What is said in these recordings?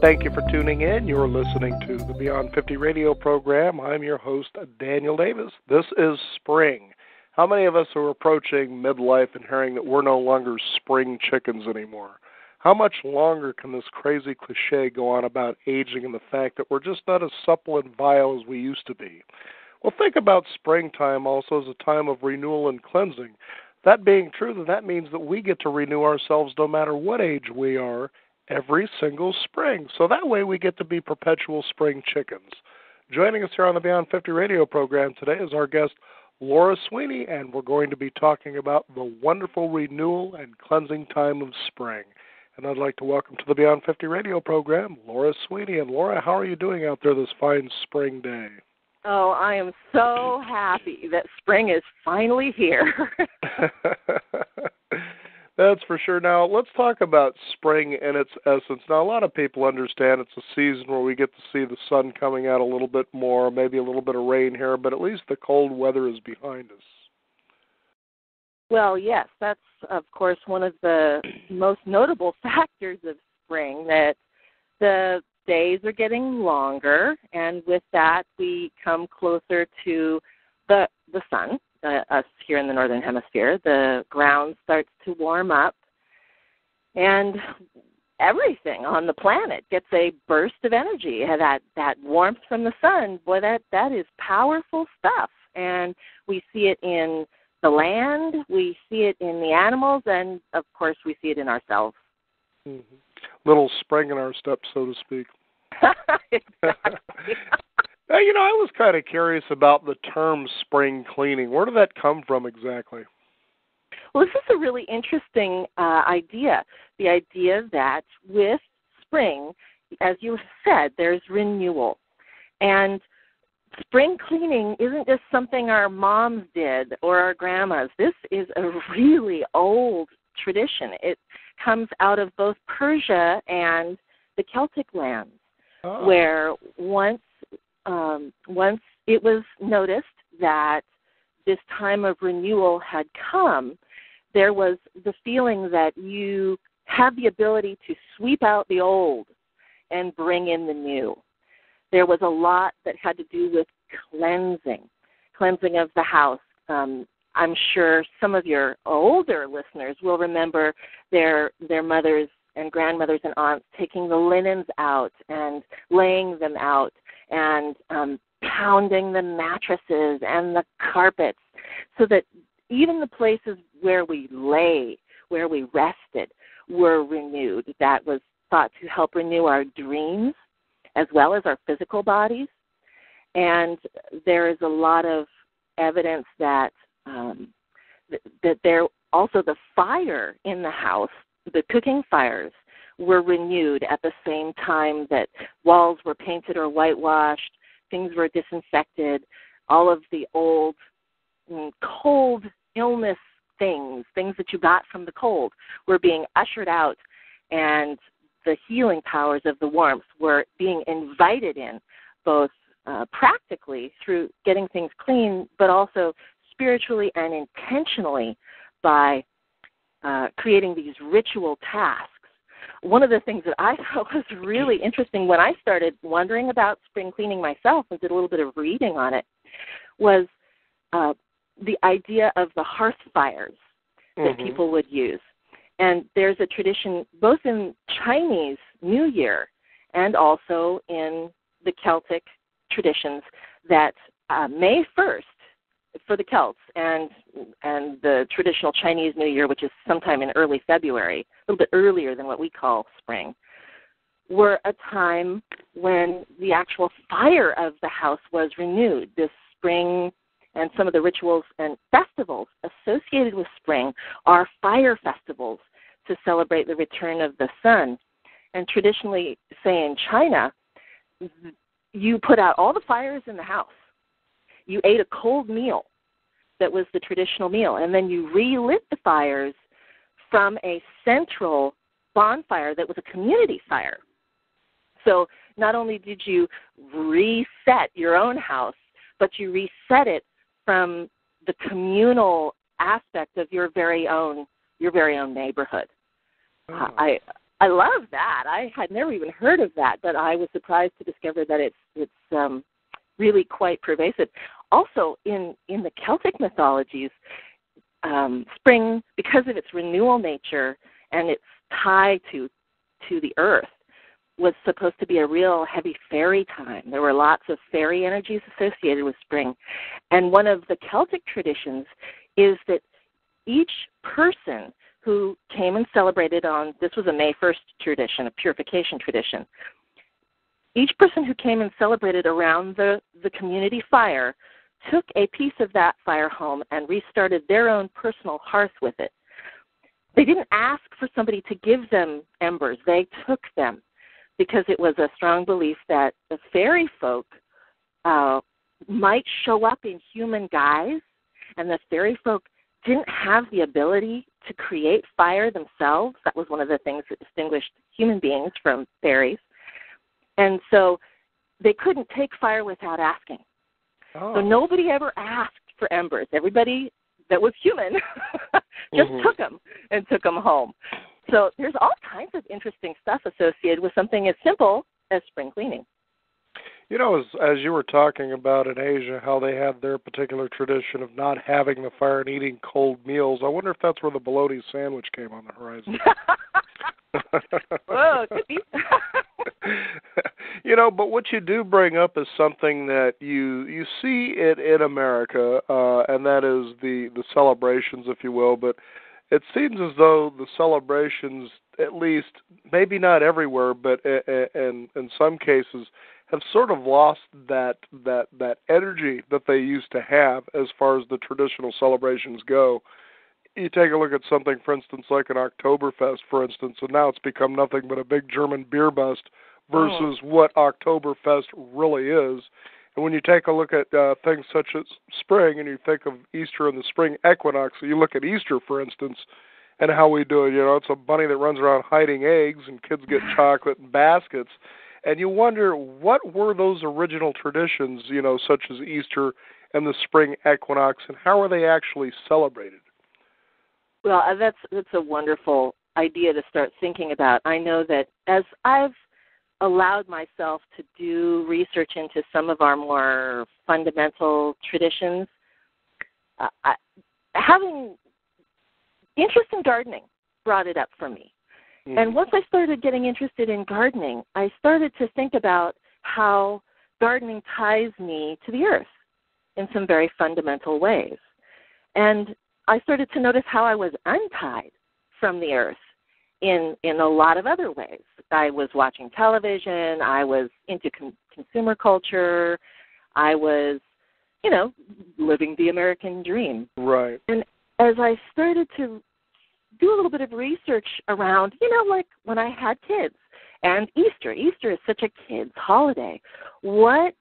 Thank you for tuning in. You're listening to the Beyond 50 radio program. I'm your host, Daniel Davis. This is spring. How many of us are approaching midlife and hearing that we're no longer spring chickens anymore? How much longer can this crazy cliche go on about aging and the fact that we're just not as supple and vital as we used to be? Well, think about springtime also as a time of renewal and cleansing. That being true, then that means that we get to renew ourselves no matter what age we are every single spring. So that way we get to be perpetual spring chickens. Joining us here on the Beyond 50 radio program today is our guest, Laura Sweeney, and we're going to be talking about the wonderful renewal and cleansing time of spring. And I'd like to welcome to the Beyond 50 radio program Laura Sweeney. And Laura, how are you doing out there this fine spring day? Oh, I am so happy that spring is finally here. That's for sure. Now, let's talk about spring in its essence. Now, a lot of people understand it's a season where we get to see the sun coming out a little bit more, maybe a little bit of rain here, but at least the cold weather is behind us. Well, yes, that's of course one of the most notable factors of spring that the days are getting longer, and with that, we come closer to the the sun uh, us here in the northern hemisphere, the ground starts to warm up, and everything on the planet gets a burst of energy. That that warmth from the sun, boy, that that is powerful stuff, and we see it in the land, we see it in the animals, and of course, we see it in ourselves. Mm-hmm. Little spring in our step, so to speak. exactly. You know, I was kind of curious about the term spring cleaning. Where did that come from exactly? Well, this is a really interesting uh, idea. The idea that with spring, as you said, there's renewal. And spring cleaning isn't just something our moms did or our grandmas. This is a really old tradition. It comes out of both Persia and the Celtic lands, oh. where once um, once it was noticed that this time of renewal had come, there was the feeling that you have the ability to sweep out the old and bring in the new. There was a lot that had to do with cleansing, cleansing of the house. Um, I'm sure some of your older listeners will remember their their mothers and grandmothers and aunts taking the linens out and laying them out and um, pounding the mattresses and the carpets so that even the places where we lay, where we rested, were renewed. That was thought to help renew our dreams as well as our physical bodies. And there is a lot of evidence that um, th- that there also the fire in the house, the cooking fires, were renewed at the same time that walls were painted or whitewashed, things were disinfected, all of the old mm, cold illness things, things that you got from the cold, were being ushered out, and the healing powers of the warmth were being invited in, both uh, practically through getting things clean, but also spiritually and intentionally by uh, creating these ritual tasks one of the things that I thought was really interesting when I started wondering about spring cleaning myself and did a little bit of reading on it was uh, the idea of the hearth fires that mm-hmm. people would use. And there's a tradition both in Chinese New Year and also in the Celtic traditions that uh, May 1st for the Celts and and the traditional Chinese New Year, which is sometime in early February, a little bit earlier than what we call spring, were a time when the actual fire of the house was renewed. This spring and some of the rituals and festivals associated with spring are fire festivals to celebrate the return of the sun. And traditionally, say in China, you put out all the fires in the house you ate a cold meal that was the traditional meal, and then you relit the fires from a central bonfire that was a community fire. So not only did you reset your own house, but you reset it from the communal aspect of your very own your very own neighborhood. Oh. I I love that. I had never even heard of that, but I was surprised to discover that it's it's um, really quite pervasive. Also, in in the Celtic mythologies, um, spring, because of its renewal nature and its tie to to the earth, was supposed to be a real heavy fairy time. There were lots of fairy energies associated with spring, and one of the Celtic traditions is that each person who came and celebrated on this was a May 1st tradition, a purification tradition. Each person who came and celebrated around the, the community fire took a piece of that fire home and restarted their own personal hearth with it. They didn't ask for somebody to give them embers, they took them because it was a strong belief that the fairy folk uh, might show up in human guise, and the fairy folk didn't have the ability to create fire themselves. That was one of the things that distinguished human beings from fairies. And so they couldn't take fire without asking. Oh. So nobody ever asked for embers. Everybody that was human just Mhm. took them and took them home. So there's all kinds of interesting stuff associated with something as simple as spring cleaning. You know, as as you were talking about in Asia, how they have their particular tradition of not having the fire and eating cold meals. I wonder if that's where the bologna sandwich came on the horizon. Whoa, could be. you know, but what you do bring up is something that you you see it in America, uh, and that is the the celebrations, if you will. But it seems as though the celebrations, at least maybe not everywhere, but i- i- in in some cases, have sort of lost that that that energy that they used to have as far as the traditional celebrations go you take a look at something, for instance, like an Oktoberfest, for instance, and now it's become nothing but a big German beer bust versus what Oktoberfest really is. And when you take a look at uh, things such as spring, and you think of Easter and the spring equinox, you look at Easter, for instance, and how we do it. You know, it's a bunny that runs around hiding eggs, and kids get chocolate in baskets. And you wonder what were those original traditions, you know, such as Easter and the spring equinox, and how are they actually celebrated? Well, uh, that's that's a wonderful idea to start thinking about. I know that as I've allowed myself to do research into some of our more fundamental traditions, uh, I, having interest in gardening brought it up for me. And once I started getting interested in gardening, I started to think about how gardening ties me to the earth in some very fundamental ways. And I started to notice how I was untied from the earth in in a lot of other ways. I was watching television, I was into con- consumer culture, I was, you know, living the American dream Right. And as I started to do a little bit of research around, you know, like when I had kids and Easter. Easter is such a kids' holiday. What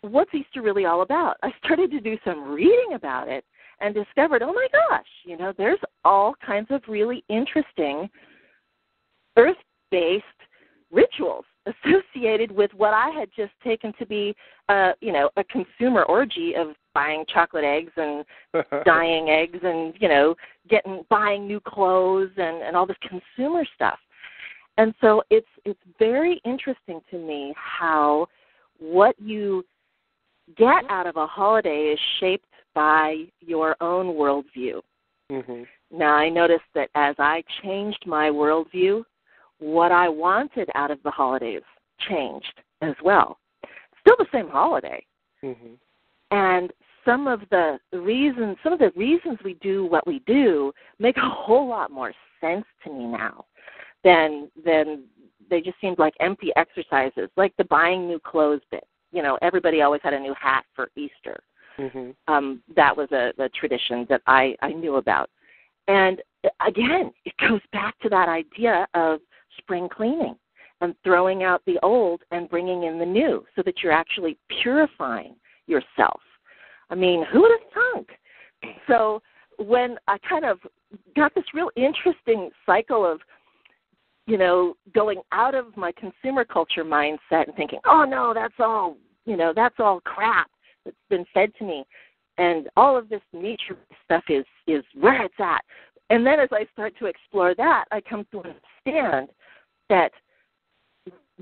what's Easter really all about? I started to do some reading about it and discovered, oh my gosh, you know, there's all kinds of really interesting earth-based rituals associated with what I had just taken to be, uh, you know, a consumer orgy of buying chocolate eggs and dyeing eggs and you know getting buying new clothes and and all this consumer stuff. And so it's it's very interesting to me how what you get out of a holiday is shaped by your own worldview. Hmm now i noticed that as i changed my worldview what i wanted out of the holidays changed as well. Still the same holiday. Hmm and some of the reasons some of the reasons we do what we do make a whole lot more sense to me now than than they just seemed like empty exercises like the buying new clothes bit. You know everybody always had a new hat for easter hmm um that was a, a tradition that i i knew about. And again it goes back to that idea of spring cleaning and throwing out the old and bringing in the new so that you're actually purifying yourself. I mean who would have thunk? So when i kind of got this real interesting cycle of you know going out of my consumer culture mindset and thinking oh no that's all you know that's all crap that's been fed to me and all of this nature stuff is is where it's at and then as i start to explore that i come to understand that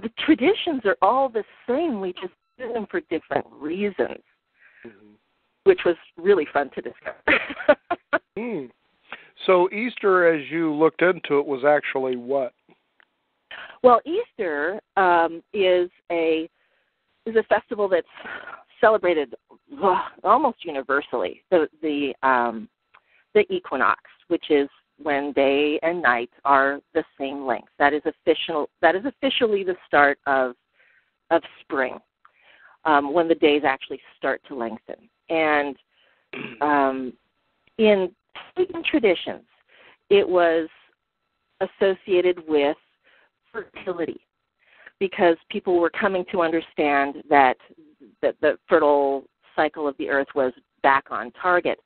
the traditions are all the same. We just do them for different reasons, mm-hmm. which was really fun to discover. mm. So Easter, as you looked into it, was actually what? Well, Easter um, is a is a festival that's celebrated uh, almost universally. The the um, the equinox, which is when day and night are the same length. That is official. That is officially the start of of spring, um, when the days actually start to lengthen. And um, in pagan traditions, it was associated with fertility because people were coming to understand that that the fertile cycle of the earth was back on target.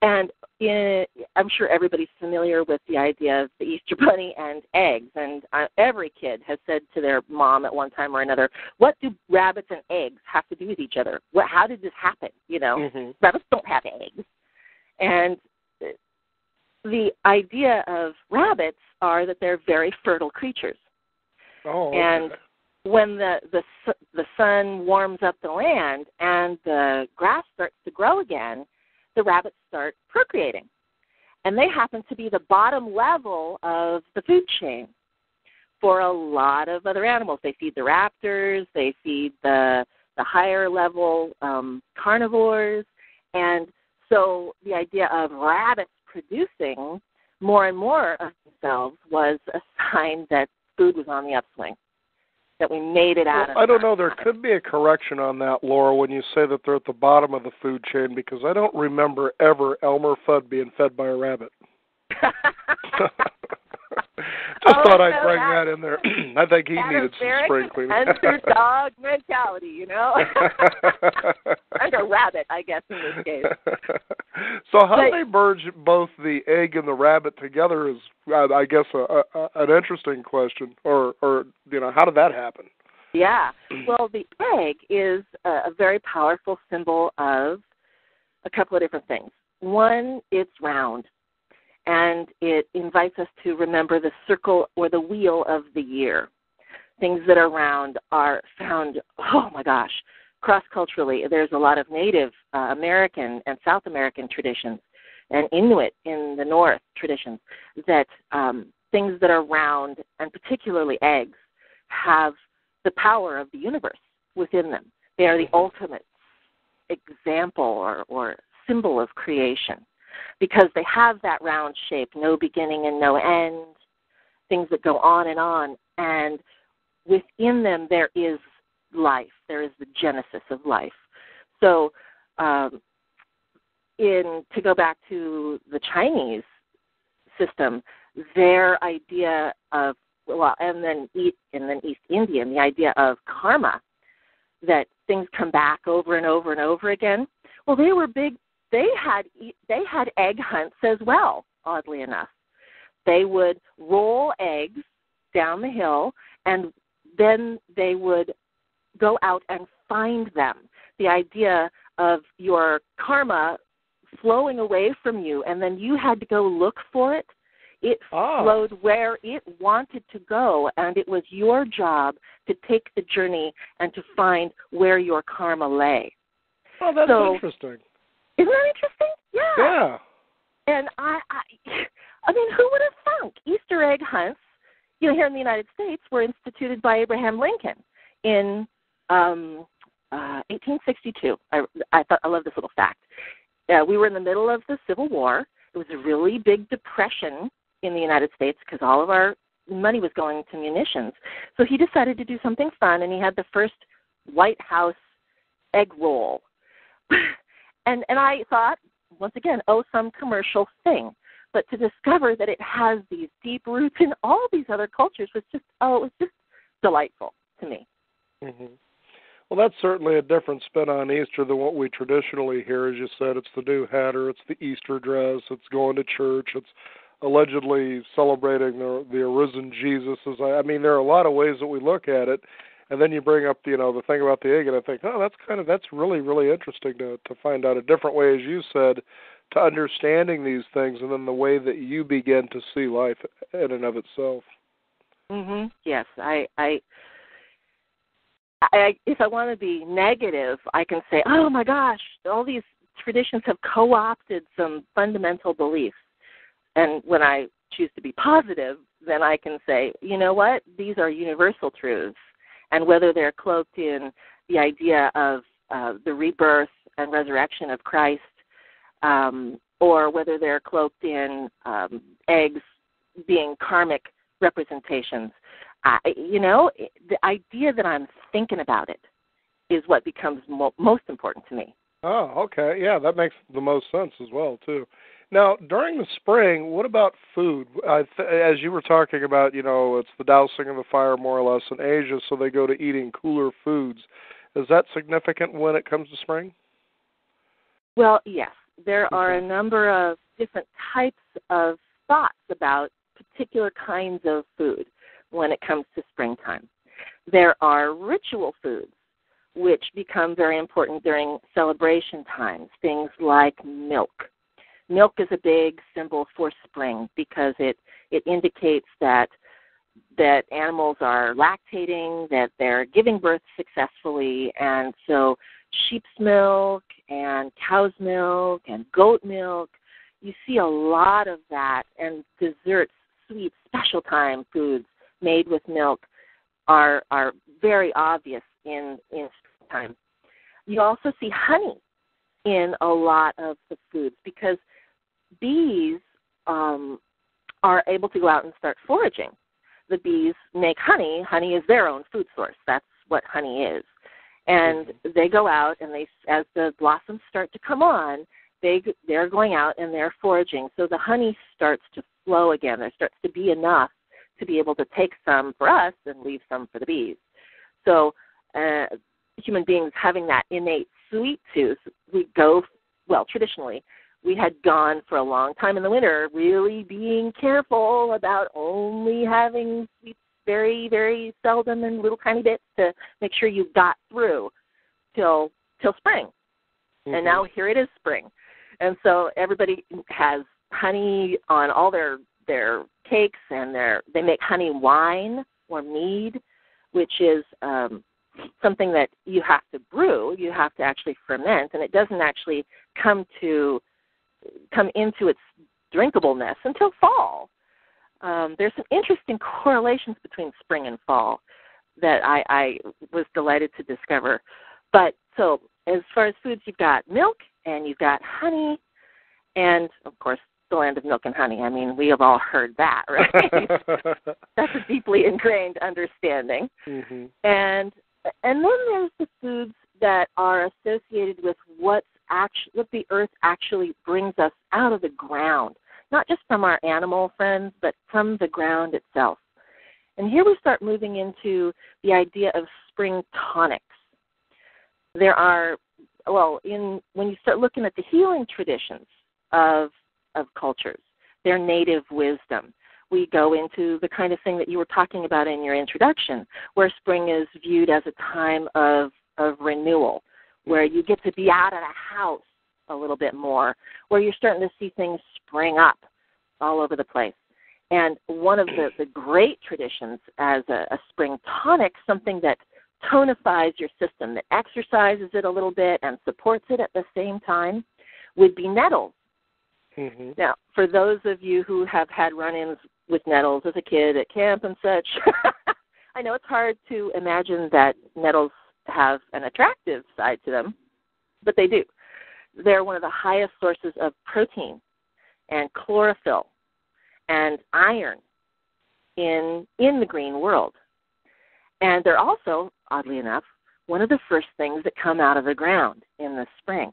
And in, I'm sure everybody's familiar with the idea of the Easter Bunny and eggs. And uh, every kid has said to their mom at one time or another, "What do rabbits and eggs have to do with each other? What? How did this happen? You know, mm-hmm. rabbits don't have eggs." And the idea of rabbits are that they're very fertile creatures. Oh. And when the the the sun warms up the land and the grass starts to grow again, the rabbits start procreating. And they happen to be the bottom level of the food chain for a lot of other animals. They feed the raptors, they feed the the higher level um, carnivores, and so the idea of rabbits producing more and more of themselves was a sign that food was on the upswing that we made it out well, of. I don't know. There could be a correction on that, Laura, when you say that they're at the bottom of the food chain, because I don't remember ever Elmer Fudd being fed by a rabbit. Just oh, thought I'd no, bring that, that in there. I think he needed some spring cleaning. Underdog mentality, you know. and a rabbit, I guess, in this case. So how but, they merge both the egg and the rabbit together is, I guess, a, a, an interesting question. Or, or you know, how did that happen? Yeah. Well, the egg is a, a very powerful symbol of a couple of different things. One, it's round and it invites us to remember the circle or the wheel of the year. Things that are round are found, oh my gosh, cross culturally. There's a lot of Native uh, American and South American traditions and Inuit in the North traditions that um, things that are round, and particularly eggs, have the power of the universe within them. They are the mm-hmm. ultimate example or, or symbol of creation because they have that round shape, no beginning and no end, things that go on and on. And within them, there is life, there is the genesis of life. So, um, in to go back to the Chinese system, their idea of well, and then East, and then East Indian, the idea of karma, that things come back over and over and over again. Well, they were big they had they had egg hunts as well. Oddly enough, they would roll eggs down the hill, and then they would go out and find them. The idea of your karma flowing away from you, and then you had to go look for it. It oh. flowed where it wanted to go, and it was your job to take the journey and to find where your karma lay. Oh, that's so, interesting. Isn't that interesting? Yeah. Yeah. And I, I, I mean, who would have thunk Easter egg hunts, you know, here in the United States, were instituted by Abraham Lincoln in um, uh, 1862. I, I thought I love this little fact. Uh, we were in the middle of the Civil War. It was a really big depression in the United States because all of our money was going to munitions. So he decided to do something fun, and he had the first White House egg roll. and and I thought once again, oh, some commercial thing. But to discover that it has these deep roots in all these other cultures was just oh, it was just delightful to me. Mm-hmm. Well, that's certainly a different spin on Easter than what we traditionally hear. As you said, it's the new hatter, it's the Easter dress, it's going to church, it's allegedly celebrating the the arisen Jesus. I mean, there are a lot of ways that we look at it, and then you bring up you know the thing about the egg and i think oh that's kind of that's really really interesting to to find out a different way as you said to understanding these things and then the way that you begin to see life in and of itself Mhm. Yes, I I I, if I want to be negative, I can say, "Oh my gosh, all these traditions have co-opted some fundamental beliefs." And when I choose to be positive, then I can say, "You know what? These are universal truths." And whether they're cloaked in the idea of uh, the rebirth and resurrection of Christ, um, or whether they're cloaked in um, eggs being karmic representations, I, you know, the idea that I'm thinking about it is what becomes mo- most important to me. Oh, okay. Yeah, that makes the most sense as well, too. Now, during the spring, what about food? I th- as you were talking about, you know, it's the dousing of the fire more or less in Asia, so they go to eating cooler foods. Is that significant when it comes to spring? Well, yes. There are a number of different types of thoughts about particular kinds of food when it comes to springtime. There are ritual foods which become very important during celebration times, things like milk. Milk is a big symbol for spring because it, it indicates that that animals are lactating, that they're giving birth successfully, and so sheep's milk and cow's milk and goat milk, you see a lot of that, and desserts, sweet, special time foods made with milk are are very obvious in in springtime. You also see honey in a lot of the foods because bees um, are able to go out and start foraging. The bees make honey. Honey is their own food source. That's what honey is. And mm-hmm. they go out and they, as the blossoms start to come on, they they're going out and they're foraging. So the honey starts to flow again. There starts to be enough to be able to take some for us and leave some for the bees. So, uh, human beings having that innate sweet tooth, we go, well, traditionally, we had gone for a long time in the winter, really being careful about only having sweets very, very seldom and little tiny bits to make sure you got through till till spring. Mm-hmm. And now here it is spring. And so everybody has honey on all their their cakes and their they make honey wine or mead, which is um, something that you have to brew. You have to actually ferment, and it doesn't actually come to come into its drinkableness until fall. Um, there's some interesting correlations between spring and fall that I, I was delighted to discover. But so as far as foods, you've got milk and you've got honey, and of course the land of milk and honey. I mean, we have all heard that, right? That's a deeply ingrained understanding. Mm-hmm. And and then there's the foods that are associated with what's what the earth actually brings us out of the ground, not just from our animal friends, but from the ground itself. And here we start moving into the idea of spring tonics. There are well, in when you start looking at the healing traditions of of cultures, their native wisdom. We go into the kind of thing that you were talking about in your introduction, where spring is viewed as a time of, of renewal, where you get to be out of the house a little bit more, where you're starting to see things spring up all over the place. And one of the, the great traditions as a, a spring tonic, something that tonifies your system, that exercises it a little bit and supports it at the same time, would be nettles. Mm-hmm. Now, for those of you who have had run-ins with nettles as a kid at camp and such, I know it's hard to imagine that nettles have an attractive side to them, but they do. They're one of the highest sources of protein and chlorophyll and iron in in the green world. And they're also, oddly enough, one of the first things that come out of the ground in the spring.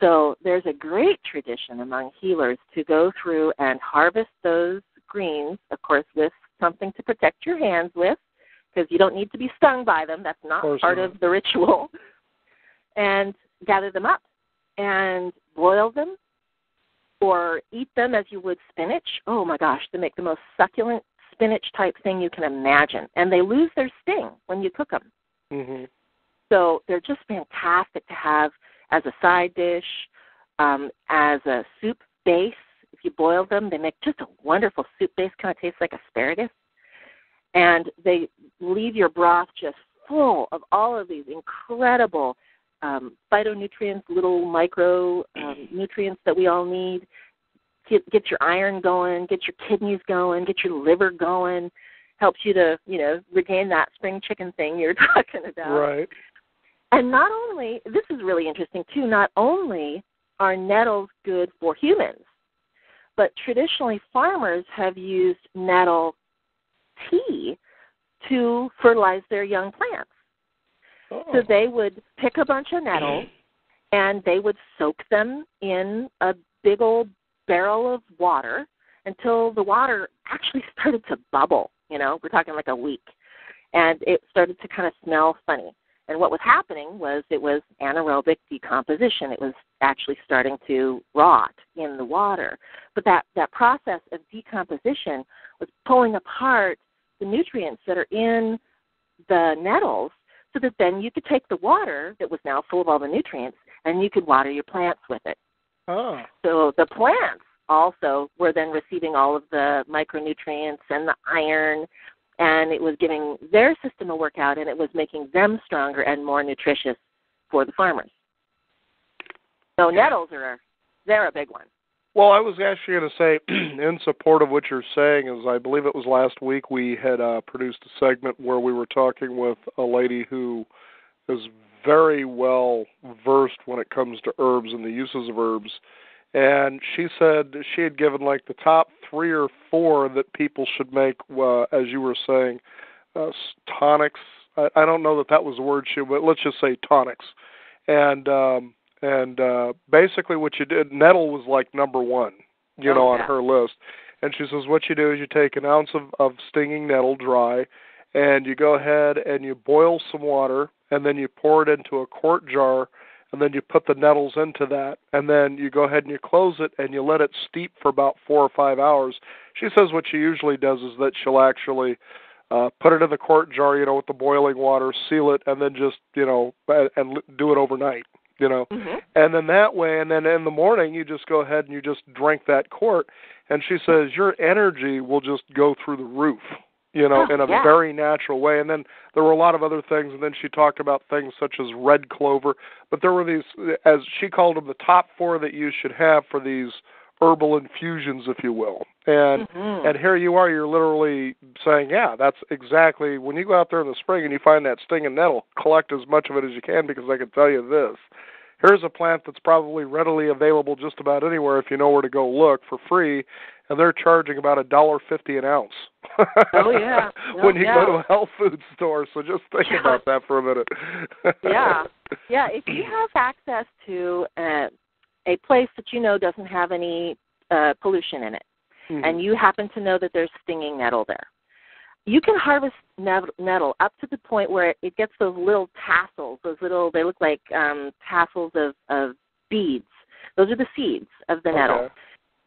So there's a great tradition among healers to go through and harvest those greens, of course, with something to protect your hands with, because you don't need to be stung by them. That's not of part not. of the ritual. And gather them up and boil them or eat them as you would spinach. Oh my gosh, they make the most succulent spinach type thing you can imagine. And they lose their sting when you cook them. Mm-hmm. So they're just fantastic to have as a side dish, um, as a soup base. If you boil them, they make just a wonderful soup base. Kind of tastes like asparagus. And they leave your broth just full of all of these incredible um, phytonutrients, little micro um, nutrients that we all need. Get, get your iron going, get your kidneys going, get your liver going. Helps you to, you know, regain that spring chicken thing you're talking about. Right. And not only, this is really interesting too, not only are nettles good for humans, but traditionally farmers have used nettle tea to fertilize their young plants. Oh. So they would pick a bunch of nettles and they would soak them in a big old barrel of water until the water actually started to bubble. You know, we're talking like a week. And it started to kind of smell funny. And what was happening was it was anaerobic decomposition. It was actually starting to rot in the water. But that, that process of decomposition was pulling apart the nutrients that are in the nettles so that then you could take the water that was now full of all the nutrients and you could water your plants with it. Oh. So the plants also were then receiving all of the micronutrients and the iron and it was giving their system a workout and it was making them stronger and more nutritious for the farmers. So nettles are they're a big one. Well, I was actually going to say, in support of what you're saying, is I believe it was last week we had uh, produced a segment where we were talking with a lady who is very well versed when it comes to herbs and the uses of herbs. And she said she had given like the top three or four that people should make, uh, as you were saying, uh, tonics. I, I don't know that that was the word she, but let's just say tonics. And um, and uh basically what you did nettle was like number one you Oh, know on yeah. her list. And she says what you do is you take an ounce of of stinging nettle dry and you go ahead and you boil some water and then you pour it into a quart jar and then you put the nettles into that and then you go ahead and you close it and you let it steep for about four or five hours. She says what she usually does is that she'll actually uh put it in the quart jar you know with the boiling water seal it and then just you know and, and do it overnight you know? Mhm. and then that way and then in the morning you just go ahead and you just drink that quart. And she says your energy will just go through the roof you know Oh, in a yeah. very natural way. And then there were a lot of other things. And then she talked about things such as red clover. But there were these as she called them the top four that you should have for these herbal infusions if you will and Mhm. and here you are, you're literally saying, yeah, that's exactly when you go out there in the spring and you find that stinging nettle, collect as much of it as you can because I can tell you this. Here's a plant that's probably readily available just about anywhere if you know where to go look for free, and they're charging about a dollar fifty an ounce. Oh, yeah. when No you go to a health food store, so just think Yeah. about that for a minute. yeah yeah if you have access to uh, a place that you know doesn't have any uh, pollution in it Mhm. and you happen to know that there's stinging nettle there you can harvest nettle up to the point where it, it gets those little tassels those little they look like um tassels of of beads those are the seeds of the nettle Okay.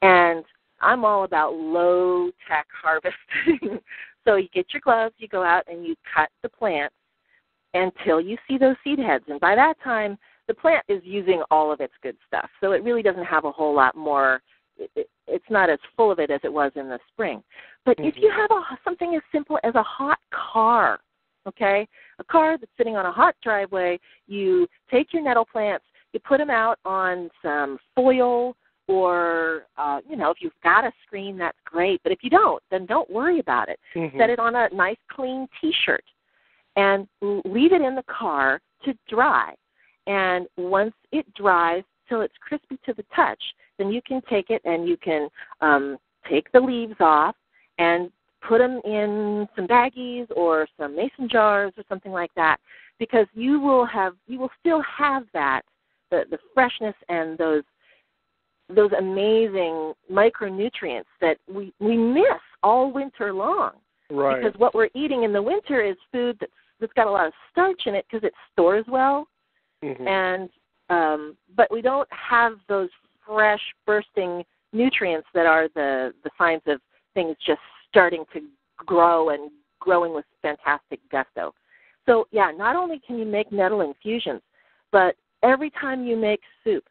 and I'm all about low tech harvesting. so you get your gloves, you go out and you cut the plants until you see those seed heads. And by that time, the plant is using all of its good stuff. So it really doesn't have a whole lot more. It, it, it's not as full of it as it was in the spring. But if you have a, something as simple as a hot car, okay, a car that's sitting on a hot driveway, you take your nettle plants, you put them out on some foil or uh, you know if you've got a screen that's great but if you don't then don't worry about it Mhm. set it on a nice clean t-shirt and leave it in the car to dry and once it dries till it's crispy to the touch then you can take it and you can um, take the leaves off and put them in some baggies or some mason jars or something like that because you will have you will still have that the the freshness and those those amazing micronutrients that we we miss all winter long right. because what we're eating in the winter is food that's that's got a lot of starch in it because it stores well Mhm. and um but we don't have those fresh bursting nutrients that are the the signs of things just starting to grow and growing with fantastic gusto so yeah not only can you make nettle infusions but every time you make soup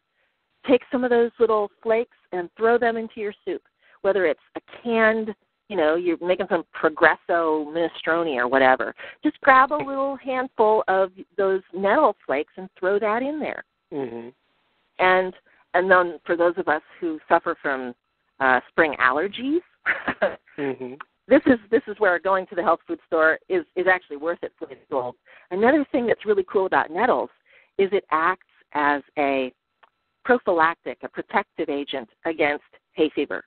take some of those little flakes and throw them into your soup whether it's a canned you know you're making some progresso minestrone or whatever just grab a little handful of those nettle flakes and throw that in there hmm and and then for those of us who suffer from uh spring allergies hmm this is this is where going to the health food store is is actually worth it for its gold. Another thing that's really cool about nettles is it acts as a prophylactic, a protective agent against hay fever.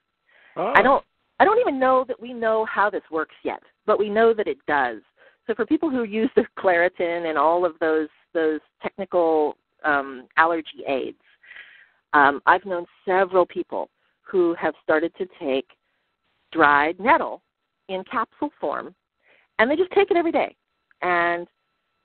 Oh. I don't I don't even know that we know how this works yet, but we know that it does. So for people who use the Claritin and all of those those technical um, allergy aids, um, I've known several people who have started to take dried nettle in capsule form, and they just take it every day. And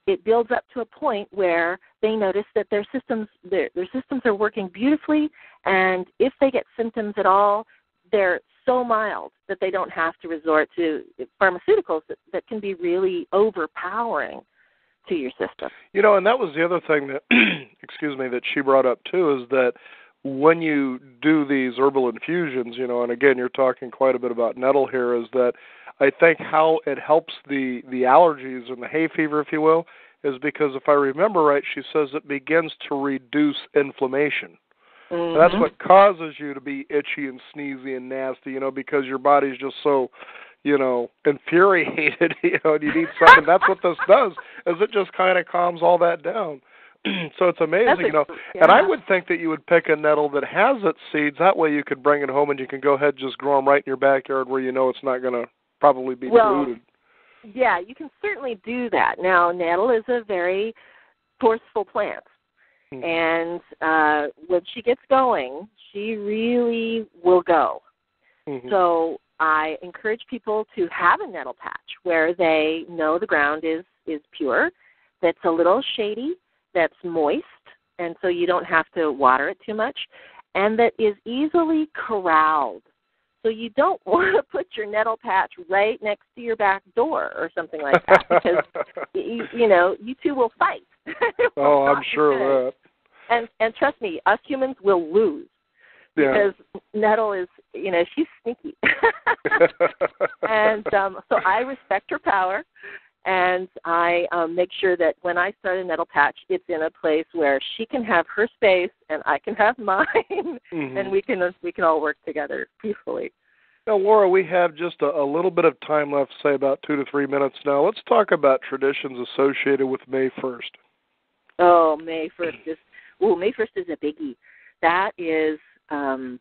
it builds up to a point where they notice that their systems their, their systems are working beautifully, and if they get symptoms at all, they're so mild that they don't have to resort to pharmaceuticals that, that can be really overpowering to your system. You know, and that was the other thing that, excuse me, that she brought up too is that when you do these herbal infusions, you know, and again, you're talking quite a bit about nettle here, is that I think how it helps the the allergies and the hay fever, if you will, is because if I remember right, she says it begins to reduce inflammation. And that's what causes you to be itchy and sneezy and nasty, you know, because your body's just so, you know, infuriated, you know, and you need something. that's what this does, is it just kind of calms all that down. so it's amazing, That's you know. And I would think that you would pick a nettle that has its seeds. That way you could bring it home and you can go ahead and just grow them right in your backyard where you know it's not going to probably be Well, polluted. Yeah, you can certainly do that. Now, nettle is a very forceful plant. Hmm. And uh, when she gets going, she really will go. Mhm. So I encourage people to have a nettle patch where they know the ground is is pure, that's a little shady, that's moist, and so you don't have to water it too much, and that is easily corralled. So you don't want to put your nettle patch right next to your back door or something like that because you, you know you two will fight. Oh, I'm sure of And and trust me, us humans will lose. Yeah. because Nettle is, you know, she's sneaky. and um, so I respect her power, and I um, make sure that when I start a Nettle patch, it's in a place where she can have her space and I can have mine, Mhm. and we can we can all work together peacefully. Now, Laura, we have just a, a little bit of time left, say about two to three minutes now. Let's talk about traditions associated with May 1st. Oh, May first is oh May first is a biggie. That is um,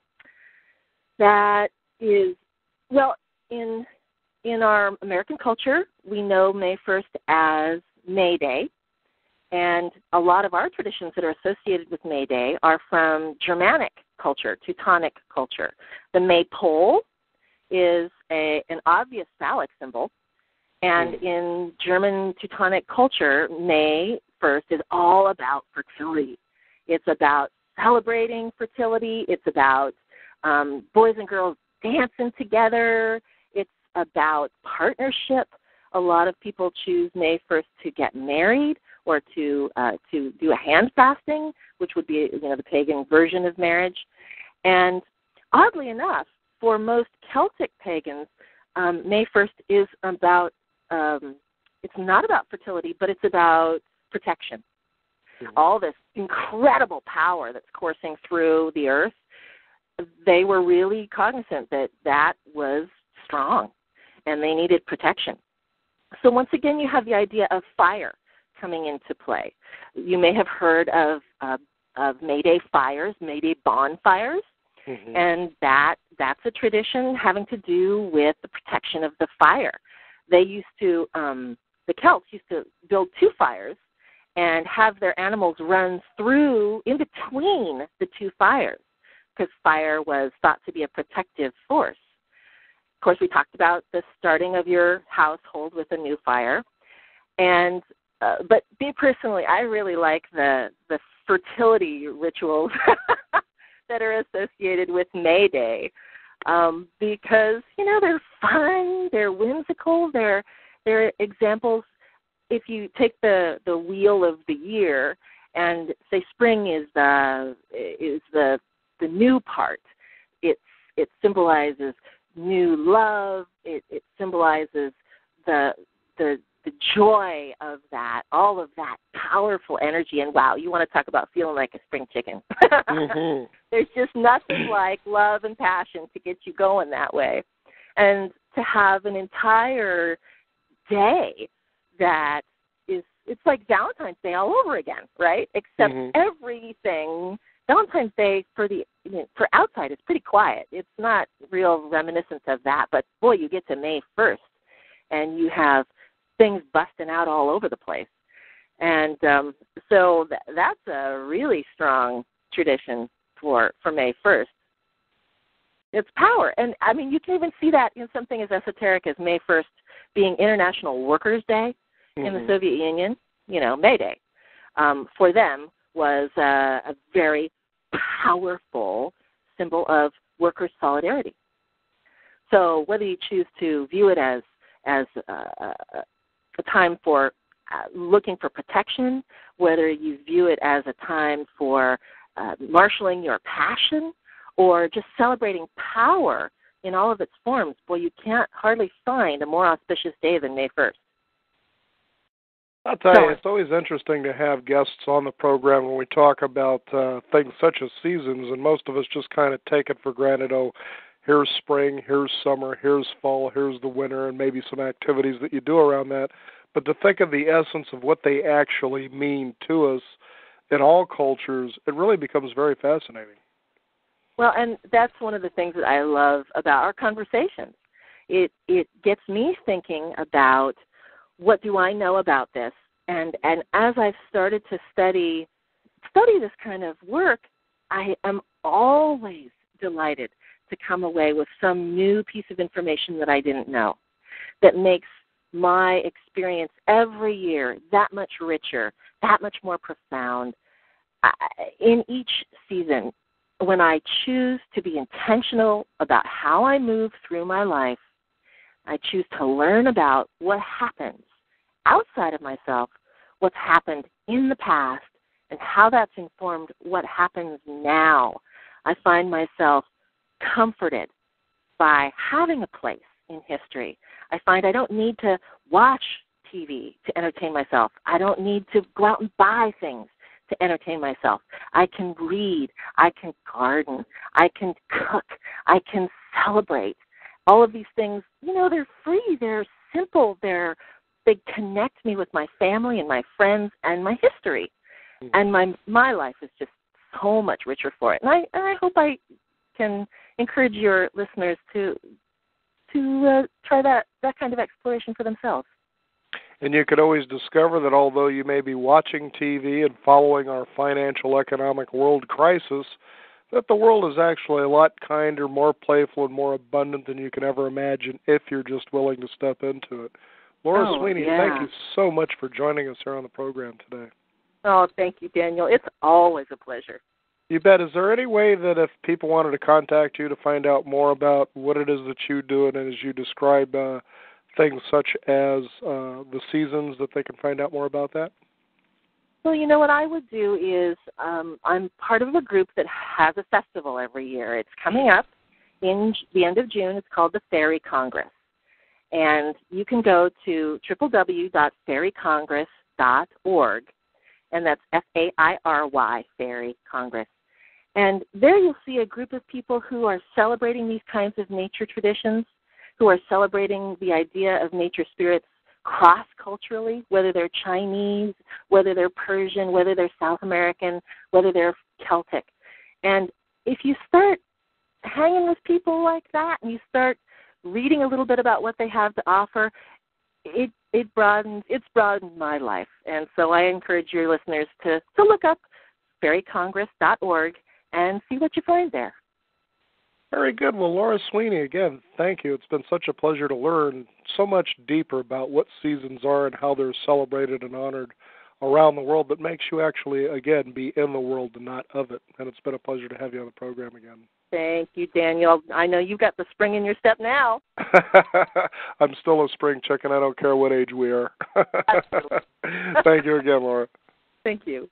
that is well in in our American culture we know May first as May Day, and a lot of our traditions that are associated with May Day are from Germanic culture, Teutonic culture. The maypole is a an obvious phallic symbol. And in German Teutonic culture, May 1st is all about fertility. It's about celebrating fertility. It's about um, boys and girls dancing together. It's about partnership. A lot of people choose May 1st to get married or to uh, to do a hand fasting, which would be you know the pagan version of marriage. And oddly enough, for most Celtic pagans, um, May 1st is about um, it's not about fertility, but it's about protection. Mhm. All this incredible power that's coursing through the earth, they were really cognizant that that was strong and they needed protection. So, once again, you have the idea of fire coming into play. You may have heard of, uh, of May Day fires, May Day bonfires Mhm. and that that's a tradition having to do with the protection of the fire. They used to um, the Celts used to build two fires and have their animals run through in between the two fires because fire was thought to be a protective force. Of course, we talked about the starting of your household with a new fire, and uh, but me personally, I really like the the fertility rituals that are associated with May Day um, because you know they're fun, they're whimsical, they're they're examples. If you take the the wheel of the year and say spring is the is the the new part, it's it symbolizes new love. It, it symbolizes the the the joy of that, all of that powerful energy. And wow, you want to talk about feeling like a spring chicken. mm-hmm. There's just nothing like love and passion to get you going that way. And to have an entire day that is it's like Valentine's Day all over again, right? Except Mhm. everything Valentine's Day for the you know, for outside is pretty quiet. It's not real reminiscence of that, but boy, you get to May 1st and you have things busting out all over the place. And um so th- that's a really strong tradition for for May 1st. It's power. And I mean, you can even see that in something as esoteric as May 1st being International Workers' Day in the Mhm. Soviet Union, you know, May Day, um, for them was uh, a very powerful symbol of workers' solidarity. So whether you choose to view it as as uh, a time for uh, looking for protection, whether you view it as a time for uh, marshaling your passion, or just celebrating power in all of its forms, boy, you can't hardly find a more auspicious day than May 1st. I'll tell you, it's always interesting to have guests on the program when we talk about uh, things such as seasons, and most of us just kind of take it for granted. Oh, here's spring, here's summer, here's fall, here's the winter, and maybe some activities that you do around that. But to think of the essence of what they actually mean to us in all cultures, it really becomes very fascinating. Well, and that's one of the things that I love about our conversations. It it gets me thinking about what do I know about this, and and as I've started to study study this kind of work, I am always delighted to come away with some new piece of information that I didn't know, that makes my experience every year that much richer, that much more profound. In each season, when I choose to be intentional about how I move through my life, I choose to learn about what happens outside of myself, what's happened in the past, and how that's informed what happens now. I find myself comforted by having a place in history. I find I don't need to watch TV to entertain myself. I don't need to go out and buy things to entertain myself. I can read, I can garden, I can cook, I can celebrate. All of these things, you know, they're free, they're simple, they're they connect me with my family and my friends and my history. And my my life is just so much richer for it. And I and I hope I can encourage your listeners to to uh, try that that kind of exploration for themselves. And you could always discover that although you may be watching TV and following our financial economic world crisis, that the world is actually a lot kinder, more playful, and more abundant than you can ever imagine if you're just willing to step into it. Laura Oh, Sweeney, yeah. thank you so much for joining us here on the program today. Oh, thank you, Daniel. It's always a pleasure. You bet. Is there any way that if people wanted to contact you to find out more about what it is that you do and as you describe uh, things such as uh, the seasons, that they can find out more about that? Well, you know what I would do is um, I'm part of a group that has a festival every year. It's coming up in the end of June. It's called the Fairy Congress, and you can go to www.fairycongress.org, and that's F A I R Y Fairy Congress. And there you'll see a group of people who are celebrating these kinds of nature traditions, who are celebrating the idea of nature spirits cross culturally, whether they're Chinese, whether they're Persian, whether they're South American, whether they're Celtic. And if you start hanging with people like that and you start reading a little bit about what they have to offer, it it broadens it's broadened my life. And so I encourage your listeners to, to look up fairycongress.org and see what you find there. Very good. Well, Laura Sweeney, again, thank you. It's been such a pleasure to learn so much deeper about what seasons are and how they're celebrated and honored around the world that makes you actually, again, be in the world and not of it. And it's been a pleasure to have you on the program again. Thank you, Daniel. I know you've got the spring in your step now. I'm still a spring chicken. I don't care what age we are. Absolutely. Thank you again, Laura. Thank you.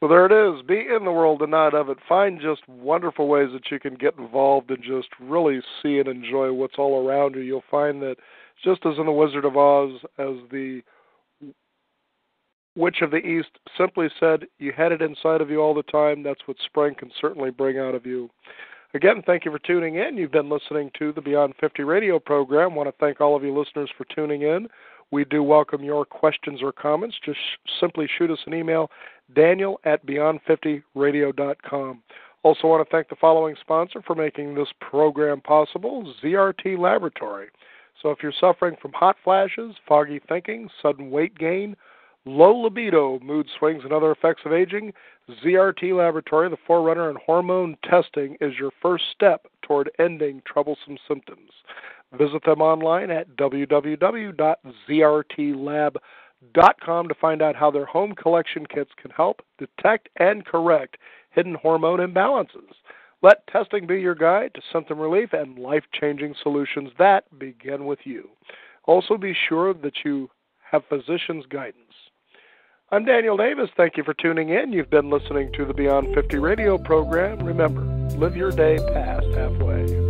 Well, there it is. Be in the world and not of it. Find just wonderful ways that you can get involved and just really see and enjoy what's all around you. You'll find that just as in The Wizard of Oz, as the Witch of the East simply said, You had it inside of you all the time. That's what spring can certainly bring out of you. Again, thank you for tuning in. You've been listening to the Beyond 50 radio program. I want to thank all of you listeners for tuning in. We do welcome your questions or comments. Just simply shoot us an email, daniel at beyond50radio.com. Also, want to thank the following sponsor for making this program possible ZRT Laboratory. So, if you're suffering from hot flashes, foggy thinking, sudden weight gain, low libido, mood swings, and other effects of aging, ZRT Laboratory, the forerunner in hormone testing, is your first step toward ending troublesome symptoms. Visit them online at www.zrtlab.com to find out how their home collection kits can help detect and correct hidden hormone imbalances. Let testing be your guide to symptom relief and life changing solutions that begin with you. Also, be sure that you have physician's guidance. I'm Daniel Davis. Thank you for tuning in. You've been listening to the Beyond 50 radio program. Remember, live your day past halfway.